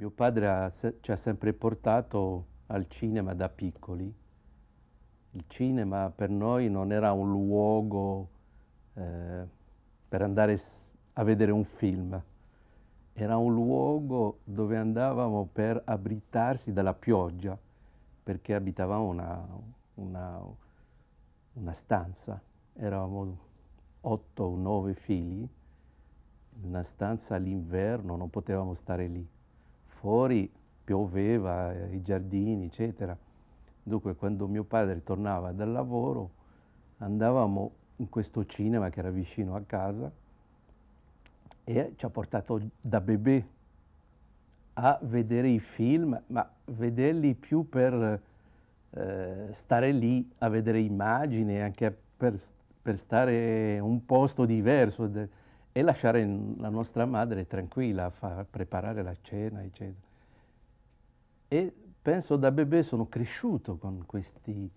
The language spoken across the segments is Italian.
Mio padre ha, ci ha sempre portato al cinema da piccoli. Il cinema per noi non era un luogo eh, per andare a vedere un film, era un luogo dove andavamo per abritarsi dalla pioggia, perché abitavamo una, una, una stanza, eravamo otto o nove figli, in una stanza all'inverno, non potevamo stare lì. Fuori pioveva, eh, i giardini, eccetera. Dunque quando mio padre tornava dal lavoro andavamo in questo cinema che era vicino a casa e ci ha portato da bebè a vedere i film, ma vederli più per eh, stare lì a vedere immagini, anche per, per stare in un posto diverso e lasciare la nostra madre tranquilla a far preparare la cena, eccetera. E penso da bebè sono cresciuto con questi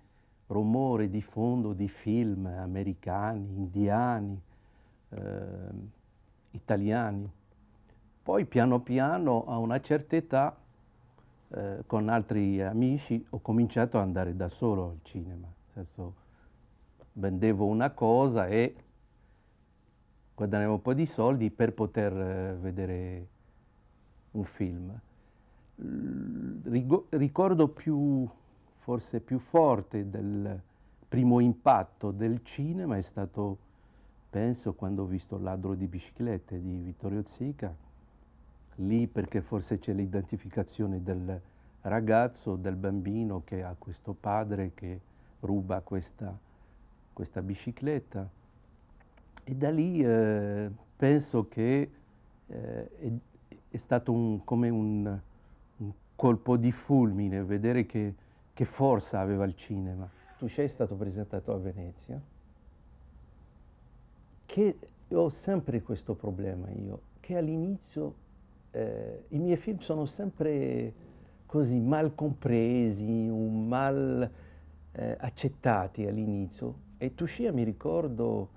rumori di fondo di film americani, indiani, eh, italiani. Poi piano piano a una certa età eh, con altri amici ho cominciato ad andare da solo al cinema, nel senso vendevo una cosa e guadagnavo un po' di soldi per poter eh, vedere un film. ricordo più, forse più forte del primo impatto del cinema è stato penso quando ho visto Ladro di biciclette di Vittorio Zica, lì perché forse c'è l'identificazione del ragazzo, del bambino che ha questo padre che ruba questa, questa bicicletta. E da lì eh, penso che eh, è, è, stato un, come un, un, colpo di fulmine vedere che, che forza aveva il cinema. Tu sei stato presentato a Venezia che ho sempre questo problema io, che all'inizio eh, i miei film sono sempre così mal compresi, mal eh, accettati all'inizio. E Tuscia mi ricordo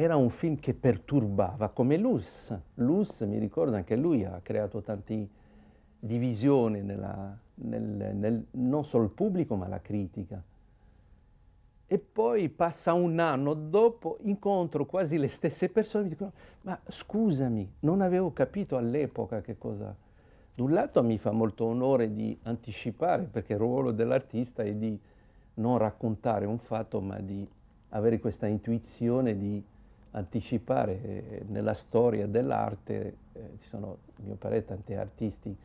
era un film che perturbava, come Luz. Luz, mi ricordo, anche lui ha creato tante divisioni nella, nel, nel, non solo il pubblico ma la critica e poi passa un anno dopo, incontro quasi le stesse persone mi dicono ma scusami, non avevo capito all'epoca che cosa... Da un lato mi fa molto onore di anticipare, perché il ruolo dell'artista è di non raccontare un fatto, ma di avere questa intuizione di anticipare eh, nella storia dell'arte. Eh, ci sono, a mio parere, tanti artisti,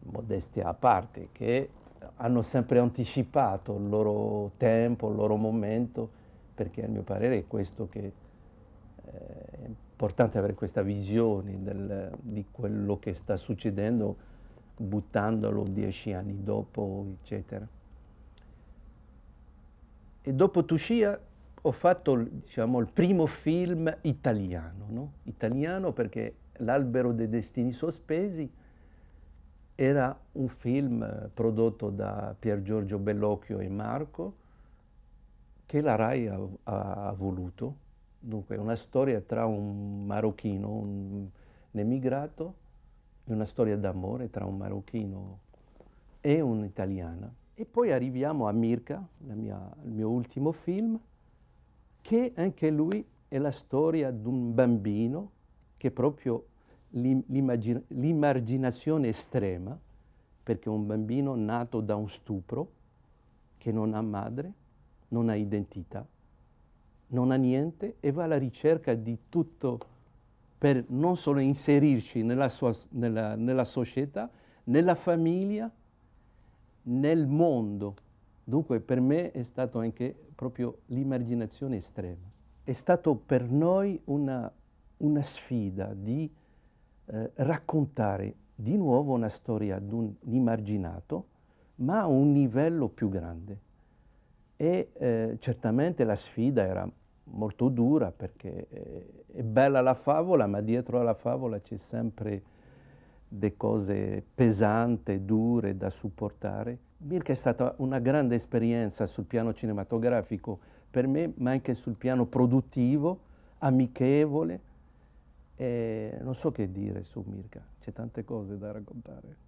modestia a parte, che hanno sempre anticipato il loro tempo, il loro momento, perché a mio parere è questo che eh, è importante avere questa visione del, di quello che sta succedendo, buttandolo dieci anni dopo, eccetera. E dopo Tuscia ho fatto diciamo, il primo film italiano, no? italiano perché L'albero dei destini sospesi era un film eh, prodotto da Pier Giorgio Bellocchio e Marco che la RAI ha, ha voluto. Dunque è una storia tra un marocchino, un, un emigrato, e una storia d'amore tra un marocchino e un'italiana. E poi arriviamo a Mirka, mia, il mio ultimo film, che anche lui è la storia di un bambino che proprio l'immaginazione estrema, perché un bambino nato da un stupro, che non ha madre, non ha identità, non ha niente e va alla ricerca di tutto per non solo inserirci nella, sua, nella, nella società, nella famiglia, nel mondo. Dunque per me è stato anche proprio l'immaginazione estrema. È stato per noi una, una sfida di eh, raccontare di nuovo una storia di un emarginato, ma a un livello più grande. E eh, certamente la sfida era molto dura perché eh, è bella la favola, ma dietro alla favola c'è sempre delle cose pesanti, dure da supportare. Mirka è stata una grande esperienza sul piano cinematografico per me, ma anche sul piano produttivo, amichevole, E non so che dire su Mirka, c'è tante cose da raccontare.